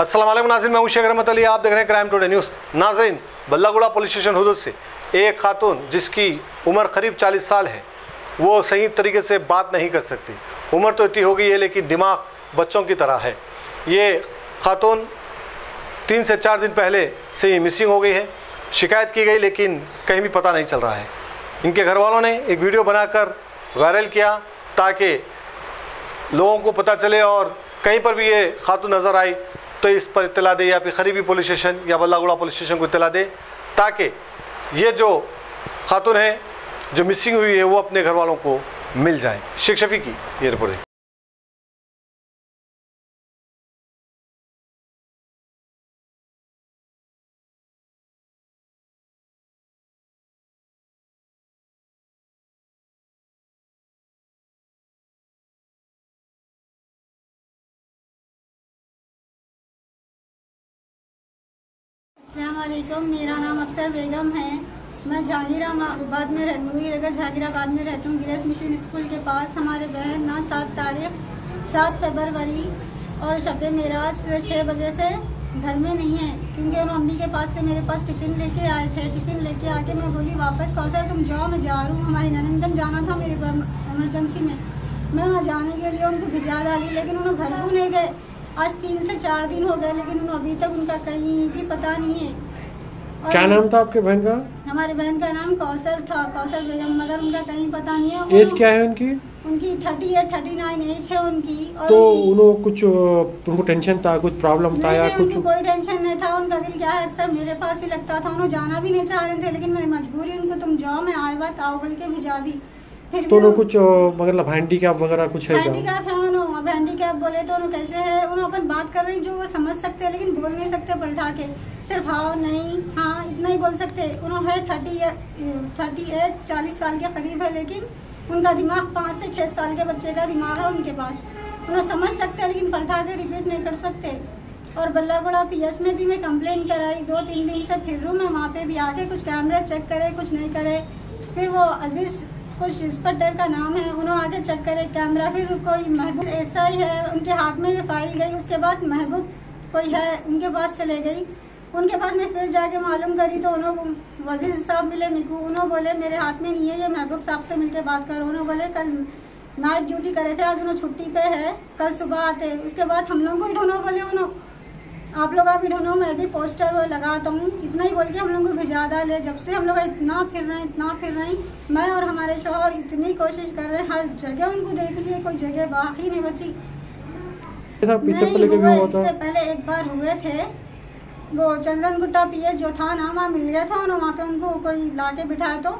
असलम नाजिन मैं शेख रहमत अली। आप देख रहे हैं क्राइम टुडे न्यूज़ नाजरीन, बल्लागुड़ा पुलिस स्टेशन हदूद से एक खातून जिसकी उम्र करीब 40 साल है, वो सही तरीके से बात नहीं कर सकती। उम्र तो इतनी हो गई है, लेकिन दिमाग बच्चों की तरह है। ये खातून तीन से चार दिन पहले से ही मिसिंग हो गई है। शिकायत की गई, लेकिन कहीं भी पता नहीं चल रहा है। इनके घर वालों ने एक वीडियो बनाकर वायरल किया ताकि लोगों को पता चले और कहीं पर भी ये खातून नज़र आई। तो इस पर इतला दे या फिर खरीबी पुलिस स्टेशन या बल्लागुड़ा पुलिस स्टेशन को इतला दे, ताकि ये जो खातून है, जो मिसिंग हुई है, वो अपने घर वालों को मिल जाए। शेख शफी की ये रिपोर्ट अलैक्म मेरा नाम अफसर बेगम है। मैं जहांगीराबाद में रहती अगर जहांगीराबाद में रहती हूँ। गिरस मिशन स्कूल के पास हमारे बहन ना सात तारीख, सात फरवरी और शब मेराज छः बजे से घर में नहीं है। क्योंकि मम्मी के पास से मेरे पास टिफ़िन लेके आए थे। टिफ़िन लेके आके मैं बोली, वापस कौशल तुम जाओ, मैं जा रही हूँ। हमारी नंदन जाना था मेरे इमरजेंसी में। मैं वहाँ जाने के लिए उनको भिजा डाली, लेकिन उन्होंने घर को नहीं गए? आज तीन से चार दिन हो गए लेकिन अभी तक उनका कहीं भी पता नहीं है। क्या नाम था आपके बहन का? हमारे बहन का नाम कौशल था कौशल बेगम मगर उनका कहीं पता नहीं है। एज क्या है उनकी? उनकी thirty eight thirty nine age है उनकी और तो उन्होंने कुछ उनको टेंशन था कुछ प्रॉब्लम था या कुछ? कोई टेंशन नहीं था उनका दिल क्या है? अक्सर मेरे पास ही लगता था उन्होंने जाना भी नहीं चाह रहे थे लेकिन मैं मजबूरी उनको तुम जाओ मैं आए बात आओ बोल के भिजा दी फिर तो उन्होंने कुछ मतलब हैंडीकैप वगैरह कुछ है हैंडीकैप है उन्होंने अब हैंडीकैप बोले तो उन्होंने कैसे है? उन्होंने अपन बात कर रहे जो वो समझ सकते हैं, लेकिन बोल नहीं सकते पलटा के। सिर्फ़ हाँ नहीं हाँ इतना ही बोल सकते। उन्होंने है थर्टी थर्टी एट चालीस साल के करीब है, लेकिन उनका दिमाग पाँच से छः साल के बच्चे का दिमाग है उनके पास। उन्हें समझ सकते हैं, लेकिन पलटा के रिपीट नहीं कर सकते। और बल्ला बल्लागुड़ा पीएस में भी मैं कंप्लेन कराई। दो, तीन दिन से फिर रू मैं वहाँ पे भी आके कुछ कैमरे चेक करे, कुछ नहीं करे। फिर वो अज़ीज़ कुछ इंस्पेक्टर का नाम है, उन्होंने आके चेक करे कैमरा फिर कोई महबूब ऐसा ही है, उनके हाथ में ये फ़ाइल गई, उसके बाद महबूब कोई है, उनके पास चले गई। उनके पास मैं फिर जाके मालूम करी तो उन्होंने वज़ीर साहब मिले मिकू उन्होंने बोले, मेरे हाथ में नहीं है ये महबूब साहब से मिलके बात करो। उन्होंने बोले, कल नाइट ड्यूटी करे थे, आज उन्होंने छुट्टी पे है, कल सुबह आते उसके बाद हम लोग को ही ढूंढो बोले उन्होंने आप लोग अभी ढूंढो मैं भी पोस्टर वो लगाता हूँ। इतना ही बोल के हम लोग को भिजा डाले जब से हम लोग इतना फिर रहे हैं इतना फिर रहे हैं मैं और हमारे शोहर इतनी कोशिश कर रहे हैं हर जगह उनको देख लिए कोई जगह बाकी नहीं बची। पीछे इससे पहले एक बार हुए थे। वो चंदन गुट्टा पी जो था ना वहाँ मिल गया था वहाँ पे उनको कोई ला के बिठाए तो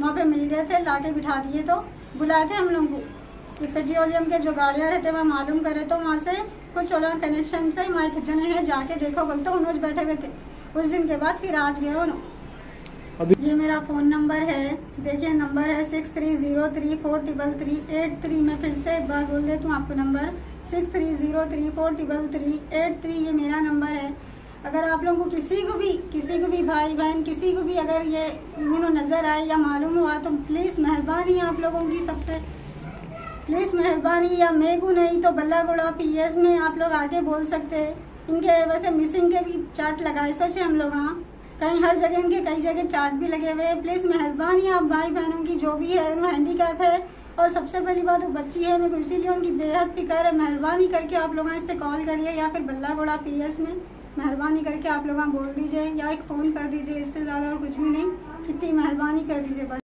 वहाँ पे मिल गए थे ला के बिठा दिए तो बुलाए थे हम लोग को। पेट्रोलियम के जो गाड़ियाँ रहते वह मालूम करे तो वहाँ से कुछ ओला कनेक्शन से माइक जने हैं जाके देखो बोलते तो उन्होंने बैठे हुए थे। उस दिन के बाद फिर आज गए उन्होंने ये मेरा फ़ोन नंबर है। देखिए नंबर है six three zero three four triple three eight three मैं फिर से एक बार बोल देती हूँ आपको number six three zero three four triple three eight three ये मेरा नंबर है। अगर आप लोगों को किसी को भी किसी को भी भाई बहन किसी को भी अगर ये नज़र आए या मालूम हुआ तो प्लीज़ मेहरबानी आप लोगों की सबसे। प्लीज़ मेहरबानी या मेगू नहीं तो बल्ला बड़ा पी एस में आप लोग आगे बोल सकते हैं। इनके वैसे मिसिंग के भी चार्ट लगाए, सोचे हम लोग हाँ? कहीं हर जगह इनके कई जगह चार्ट भी लगे हुए हैं। प्लीज़ मेहरबानी आप भाई बहनों की, जो भी है वो हैंडीकैप है। और सबसे पहली बात, वो बच्ची है मेरे को इसीलिए उनकी बेहद फ़िक्र है। मेहरबानी करके आप लोग इस पर कॉल करिए या फिर बल्ला पी एस में मेहरबानी करके आप लोग बोल दीजिए या एक फ़ोन कर दीजिए, इससे ज़्यादा और कुछ भी नहीं। इतनी मेहरबानी कर दीजिए बस।